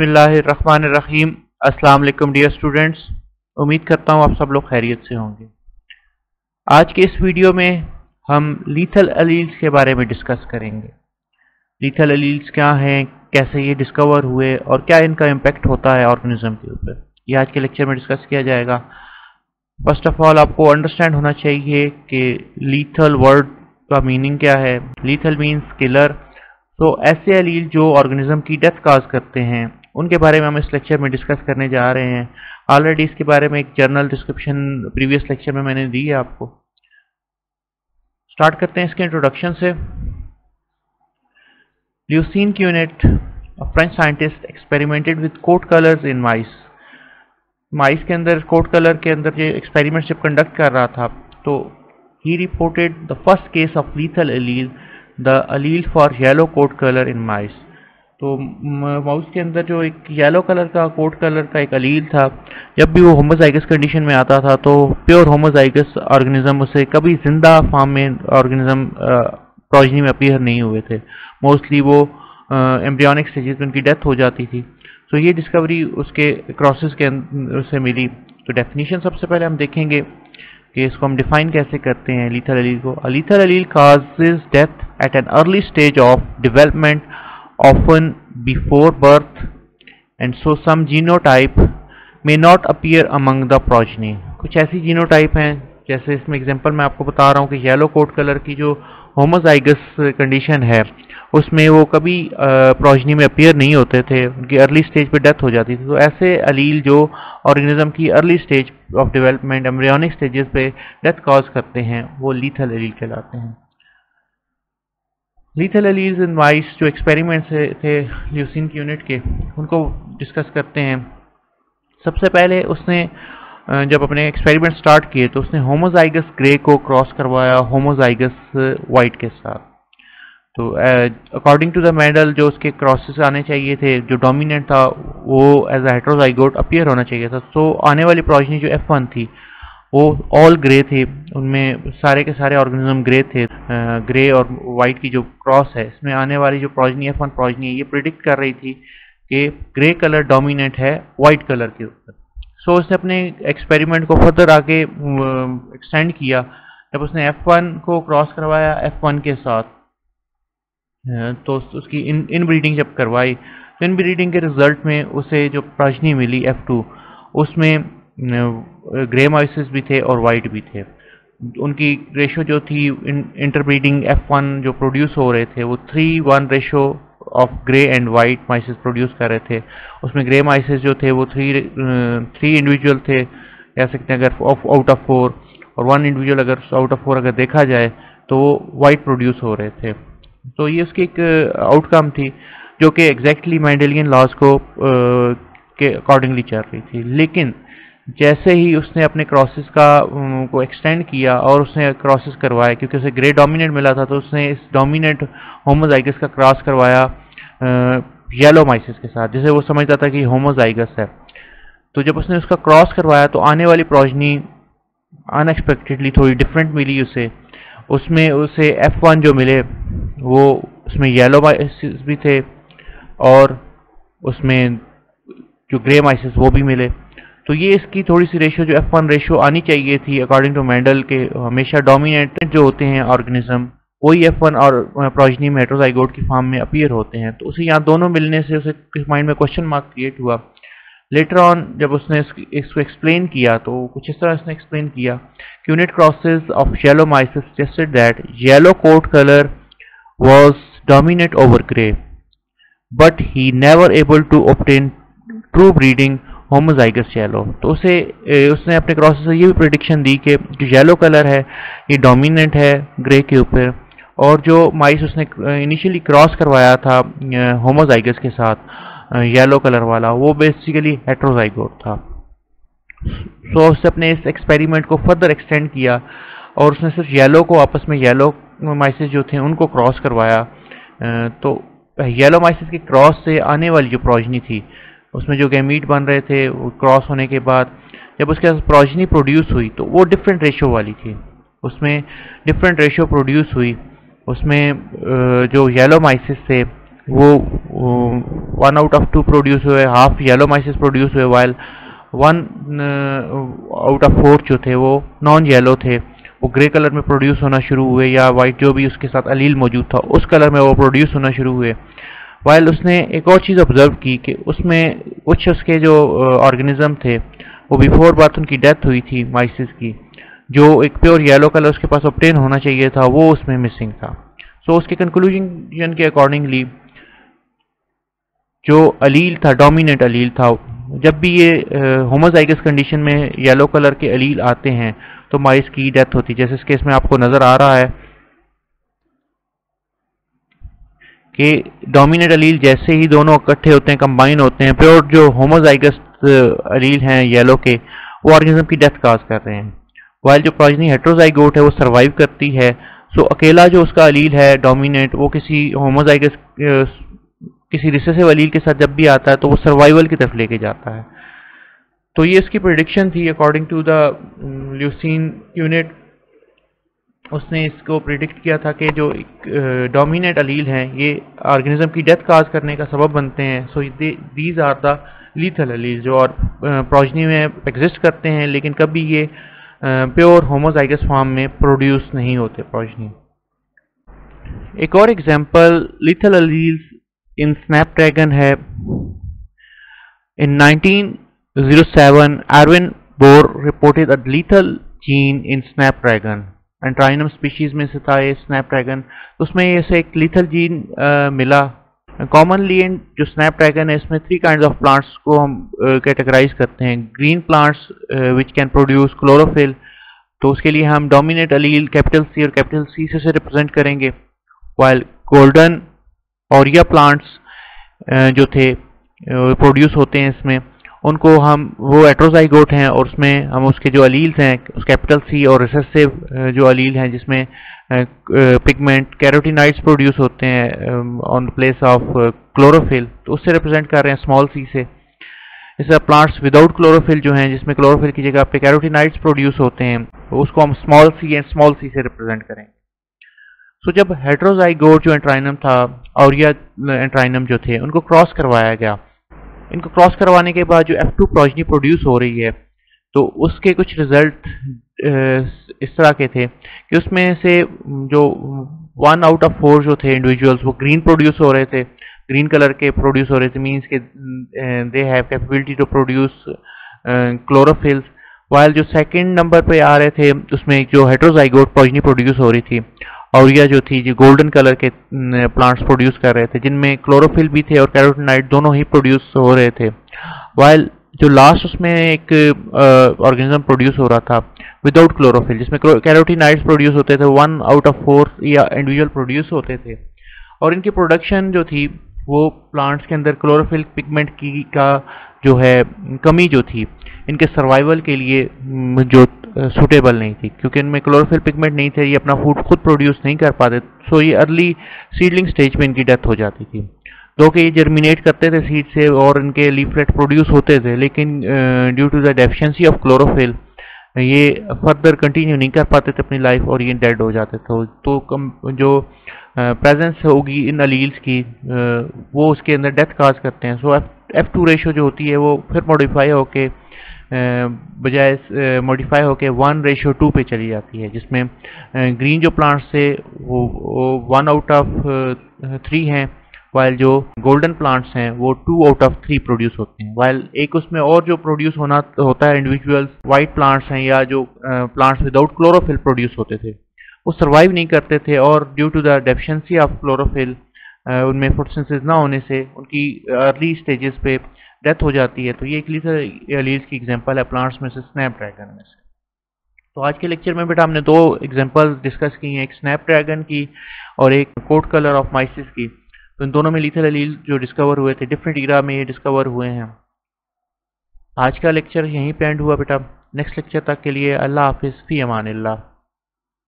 बिस्मिल्लाहिर्रहमानिर्रहीम। अस्सलाम dear students. उम्मीद करता हूँ आप सब लोग खैरियत से होंगे। आज के इस वीडियो में हम लीथल अलील्स के बारे में डिस्कस करेंगे। लीथल अलील्स क्या हैं, कैसे ये डिस्कवर हुए और क्या इनका इम्पेक्ट होता है ऑर्गेनिज्म के ऊपर। ये आज के लेक्चर में डिस्कस किया जाएगा। फ़र्स्ट ऑफ़ ऑल, आपको अंडरस्टैंड होना चाहिए कि लीथल वर्ड का मीनिंग क्या है। Lethal means killer. तो ऐसे अलील जो ऑर्गेनिज्म की डेथ काज करते हैं उनके बारे में हम इस लेक्चर में डिस्कस करने जा रहे हैं। ऑलरेडी इसके बारे में एक जर्नल डिस्क्रिप्शन प्रीवियस लेक्चर में मैंने दी है आपको। स्टार्ट करते हैं इसके इंट्रोडक्शन से। Lucien Cuénot French scientist experimented with coat colours in mice mice के अंदर कोट कलर के अंदर जो एक्सपेरिमेंट जब कंडक्ट कर रहा था तो he reported the first case of lethal allele the allele for yellow coat colour in mice तो माउस के अंदर जो एक येलो कलर का कोट कलर का एक अलील था, जब भी वो होमोजाइगस कंडीशन में आता था तो प्योर होमोजाइगस ऑर्गेनिज्म उसे कभी ज़िंदा फार्म में ऑर्गेनिज्म प्रोजनी में अपियर नहीं हुए थे। मोस्टली वो एम्ब्रियोनिक स्टेजेस में उनकी डेथ हो जाती थी। तो ये डिस्कवरी उसके क्रॉसेस के से मिली। तो डेफिनेशन सबसे पहले हम देखेंगे कि इसको हम डिफाइन कैसे करते हैं लीथल अलील को। Lethal allele causes death at an early stage of development often before birth, and so some genotype may not appear among the progeny. कुछ ऐसी जीनोटाइप हैं, जैसे इसमें एग्जांपल मैं आपको बता रहा हूँ कि येलो कोट कलर की जो होमोजाइगस कंडीशन है, उसमें वो कभी प्रोजनी में अपियर नहीं होते थे। उनकी अर्ली स्टेज पे डेथ हो जाती थी। तो ऐसे अलील जो ऑर्गेनिज्म की early stage of development embryonic stages पे डेथ कॉज करते हैं, वो लीथल अलील कहलाते हैं। लीथल एलीज इन वाइस जो एक्सपेरिमेंट्स थे ल्यूसिन की यूनिट के, उनको डिस्कस करते हैं। सबसे पहले उसने जब अपने एक्सपेरिमेंट स्टार्ट किए तो उसने होमोजाइगस ग्रे को क्रॉस करवाया होमोजाइगस वाइट के साथ। तो अकॉर्डिंग टू द मेडल जो उसके क्रॉसेस आने चाहिए थे, जो डोमिनेंट था, वो एज अ हेट्रोजाइगोट अपियर होना चाहिए था। तो आने वाली प्रोजनी जो एफ़ वन थी वो ऑल ग्रे थे। उनमें सारे के सारे ऑर्गेनिज्म ग्रे थे। ग्रे और वाइट की जो क्रॉस है, इसमें आने वाली जो प्रोजनी एफ़ वन प्रोजनी है, ये प्रिडिक्ट कर रही थी कि ग्रे कलर डोमिनेट है वाइट कलर के ऊपर। सो उसने अपने एक्सपेरिमेंट को फर्दर आगे एक्सटेंड किया। जब उसने एफ़ वन को क्रॉस करवाया एफ़ वन के साथ तो उसकी इन इन ब्रीडिंग जब करवाई तो इन ब्रीडिंग के रिज़ल्ट में उसे जो प्रोजनी मिली एफ़ टू उसमें ग्रे माइसिस भी थे और वाइट भी थे। उनकी रेशो जो थी इंटरब्रीडिंग एफ़ वन जो प्रोड्यूस हो रहे थे वो three one ratio of grey and white mices produce कर रहे थे। उसमें ग्रे माइसिस जो थे वो थ्री थ्री इंडिविजुअल थे कह सकते हैं अगर आउट ऑफ़ फोर और वन इंडिविजुअल अगर आउट ऑफ़ फोर अगर देखा जाए तो वो वाइट प्रोड्यूस हो रहे थे। तो ये उसकी एक आउटकम थी जो कि एग्जैक्टली मैंडेलियन लॉज को uh, के अकॉर्डिंगली चल रही थी। लेकिन जैसे ही उसने अपने क्रॉसेस का को एक्सटेंड किया और उसने क्रॉसेस करवाया क्योंकि उसे ग्रे डोमिनेट मिला था तो उसने इस डोमिनेट होमोजाइगस का क्रॉस करवाया येलो माइसिस के साथ, जिसे वो समझता था कि होमोजाइगस है। तो जब उसने उसका क्रॉस करवाया तो आने वाली प्रोजनी अनएक्सपेक्टेडली थोड़ी डिफरेंट मिली उसे। उसमें उसे एफ़ जो मिले, वो उसमें येलो माइसिस भी थे और उसमें जो ग्रे माइसिस वो भी मिले। तो ये इसकी थोड़ी सी रेशियो जो एफ़ वन रेशियो आनी चाहिए थी अकॉर्डिंग टू मेंडल के हमेशा डोमिनेट जो होते हैं ऑर्गेनिज्म वही एफ़ वन और प्रोजनी में हेट्रोजाइगोट की फॉर्म में अपीयर होते हैं। तो उसे यहाँ दोनों मिलने से उसे माइंड में क्वेश्चन मार्क क्रिएट हुआ। लेटर ऑन जब उसने इसको एक्सप्लेन किया तो कुछ इस तरह उसने एक्सप्लेन किया Cuénot crosses of yellow mices suggested that yellow coat colour was dominant over gray, but he never able to obtain true breeding homozygous yellow तो उसे उसने अपने क्रॉसेस से ये भी प्रडिक्शन दी कि जो येलो कलर है ये डोमिनेंट है ग्रे के ऊपर और जो माइस उसने इनिशियली क्रॉस करवाया था होमोजाइगस के साथ येलो कलर वाला वो बेसिकली हेट्रोजाइगोट था। सो so, उसने अपने इस एक्सपेरिमेंट को फर्दर एक्सटेंड किया और उसने सिर्फ़ येलो को आपस में येलो माइसिस जो थे उनको क्रॉस करवाया। तो येलो माइसिस के क्रॉस से आने वाली जो प्रोजनी थी उसमें जो गैमीट बन रहे थे क्रॉस होने के बाद, जब उसके पास प्रोजनी प्रोड्यूस हुई तो वो डिफरेंट रेशो वाली थी। उसमें डिफरेंट रेशो प्रोड्यूस हुई। उसमें जो येलो माइसिस थे, वो one out of two produce हुए हाफ़ येलो माइसिस प्रोड्यूस हुए while one out of four जो थे, वो नॉन येलो थे। वो ग्रे कलर में प्रोड्यूस होना शुरू हुए, या वाइट जो भी उसके साथ अलील मौजूद था, उस कलर में वो प्रोड्यूस होना शुरू हुए। वाइल उसने एक और चीज़ ऑब्ज़र्व की कि उसमें कुछ उसके जो ऑर्गेनिज्म थे वो बिफोर बात उनकी डेथ हुई थी माइसिस की जो एक प्योर येलो कलर उसके पास ऑप्टेन होना चाहिए था वो उसमें मिसिंग था। सो so, उसके कंक्लूजन के अकॉर्डिंगली जो अलील था डोमिनेंट अलील था जब भी ये होमोजाइगस कंडीशन में येलो कलर के अलील आते हैं तो माइस की डेथ होती है। जैसे इस केस में आपको नज़र आ रहा है कि डोमिनेट अलील जैसे ही दोनों इकट्ठे होते हैं कंबाइन होते हैं प्योर जो होमोजाइगस अलील हैं येलो के, वो ऑर्गेनिज्म की डेथ काज कर रहे हैं। वाइल जो प्रोजनी हेट्रोजाइगोट है, वो सर्वाइव करती है सो अकेला जो उसका अलील है डोमिनेट वो किसी होमोजाइगस किसी रिसेसिव अलील के साथ जब भी आता है तो वो सर्वाइवल की तरफ़ लेके जाता है। तो ये इसकी प्रिडिक्शन थी according to the Lucien Cuénot उसने इसको प्रिडिक्ट किया था कि जो डोमिनेट अलील हैं, ये ऑर्गेनिज्म की डेथ काज करने का सबब बनते हैं। So these are the lethal allele जो और प्रोजनी में एग्जिस्ट करते हैं, लेकिन कभी ये प्योर होमोजाइगस फॉर्म में प्रोड्यूस नहीं होते प्रोजनी एक और example lethal alleles in snapdragon है। In 1907 Erwin Baur reported a lethal gene in snapdragon Antirrhinum species में से था ये स्नैपड्रैगन उसमें ऐसे एक लीथल जीन आ, मिला। कॉमनली जो स्नैपड्रैगन है इसमें थ्री काइंड ऑफ़ प्लांट्स को हम कैटेगराइज करते हैं। Green plants which can produce chlorophyll तो उसके लिए हम डोमिनेट अलील कैपिटल सी और कैपिटल सी से से रिप्रेजेंट करेंगे। वाइल गोल्डन और प्लांट्स जो थे प्रोड्यूस होते हैं इसमें। उनको हम वो एट्रोजाइगोट हैं और उसमें हम उसके जो अलील्स हैं उस कैपिटल सी और रिसेसिव जो अलील हैं जिसमें पिगमेंट कैरोटिनाइड्स प्रोड्यूस होते हैं ऑन प्लेस ऑफ़ क्लोरोफिल तो उससे रिप्रेजेंट कर रहे हैं स्मॉल सी से। इस प्लांट्स विदाउट क्लोरोफिल जो हैं जिसमें क्लोरोफिल की जगह पे कैरोटिनाइड्स प्रोड्यूस होते हैं उसको हम small c and small c से रिप्रेजेंट करेंगे। सो so, जब हेट्रोजाइगोट जो एंट्राइनम था और या एंट्राइनम जो थे उनको क्रॉस करवाया गया इनको क्रॉस करवाने के बाद जो एफ़ टू प्रोजनी प्रोड्यूस हो रही है तो उसके कुछ रिज़ल्ट इस तरह के थे कि उसमें से जो वन आउट ऑफ़ फोर जो थे इंडिविजुअल्स वो ग्रीन प्रोड्यूस हो रहे थे। ग्रीन कलर के प्रोड्यूस हो रहे थे मीन्स के they have capability to produce chlorophylls while जो सेकंड नंबर पे आ रहे थे, उसमें जो हेट्रोजाइगोट पॉइजनी प्रोड्यूस हो रही थी और यह जो थी, जो गोल्डन कलर के प्लांट्स प्रोड्यूस कर रहे थे, जिनमें क्लोरोफिल भी थे और कैरोटिनाइड दोनों ही प्रोड्यूस हो रहे थे। वाइल जो लास्ट उसमें एक ऑर्गेनिज्म प्रोड्यूस हो रहा था विदाउट क्लोरोफिल जिसमें कैरोटिनाइड्स प्रोड्यूस होते थे वन आउट ऑफ़ फोर या इंडिविजुअल प्रोड्यूस होते थे। और इनकी प्रोडक्शन जो थी, वो प्लांट्स के अंदर क्लोरोफिल पिगमेंट की, का जो है, कमी जो थी, इनके सर्वाइवल के लिए, जो सूटेबल नहीं थी, क्योंकि इनमें क्लोरोफिल पिगमेंट नहीं थे, ये अपना फ़ूड खुद प्रोड्यूस नहीं कर पाते सो ये अर्ली सीडलिंग स्टेज पे इनकी डेथ हो जाती थी। दो कि ये जर्मिनेट करते थे सीड से और इनके लीफलेट प्रोड्यूस होते थे, लेकिन due to the deficiency of chlorophyll ये फर्दर कंटिन्यू नहीं कर पाते थे अपनी लाइफ और ये डेड हो जाते थे। तो कम, जो प्रेजेंस होगी इन अलील्स की वो उसके अंदर डेथ काज करते हैं। सो एफ़ टू रेशो जो होती है, वो फिर मॉडिफाई होके बजाय मॉडिफाई होकर वन रेशियो टू पे चली जाती है, जिसमें ग्रीन जो प्लांट्स थे वो वन आउट ऑफ़ थ्री हैं वाइल जो गोल्डन प्लांट्स हैं, वो two out of three produce होते हैं। वाइल एक उसमें और जो प्रोड्यूस होना, होता है इंडिविजुअल्स वाइट प्लांट्स हैं या जो प्लांट्स विदाउट क्लोरोफिल प्रोड्यूस होते थे, वो सर्वाइव नहीं करते थे और due to the deficiency of chlorophyll उनमें फोटोसिंथेसिस ना होने से, उनकी अर्ली स्टेजेस पे डेथ हो जाती है तो ये एक लीज की एग्जांपल है प्लांट्स में से स्नैपड्रैगन में से। तो आज के लेक्चर में बेटा हमने दो एग्जांपल डिस्कस की हैं, एक स्नैपड्रैगन की और एक कोट कलर ऑफ़ माइसिस की। तो इन दोनों में लीथल अलील जो डिस्कवर हुए थे डिफरेंट इरा में ये डिस्कवर हुए हैं। आज का लेक्चर यहीं पे एंड हुआ बेटा। नेक्स्ट लेक्चर तक के लिए अल्लाह हाफिज़, फ़ी अमान